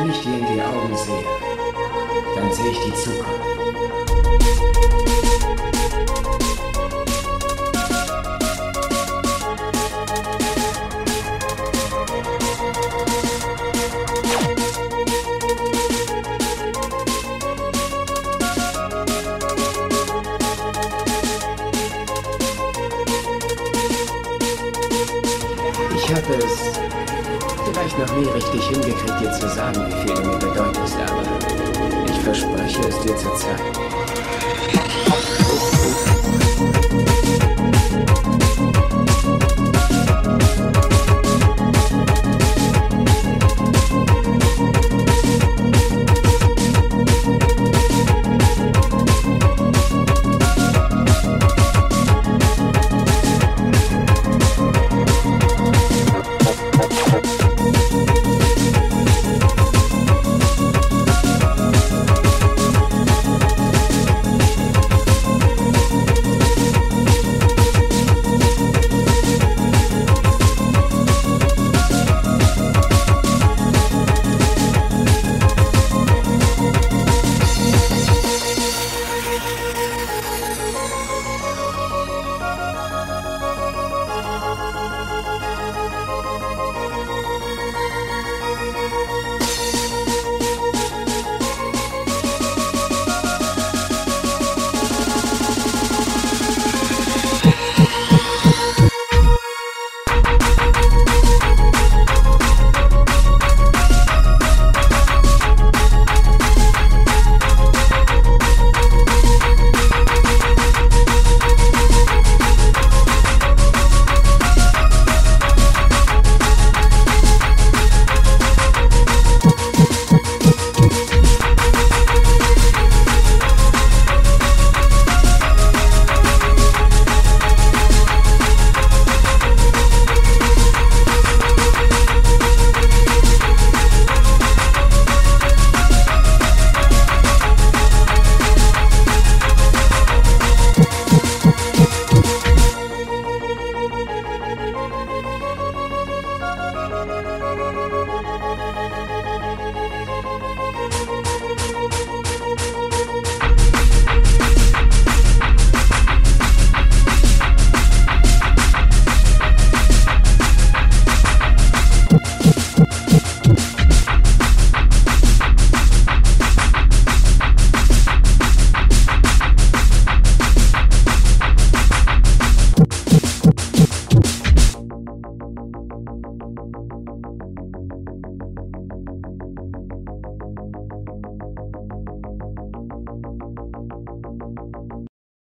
Wenn ich dir in die Augen sehe, dann sehe ich die Zukunft. Ich habe es vielleicht noch nie richtig hingekriegt, dir zu sagen, wie viel du mir bedeutest, aber ich verspreche es dir zu zeigen.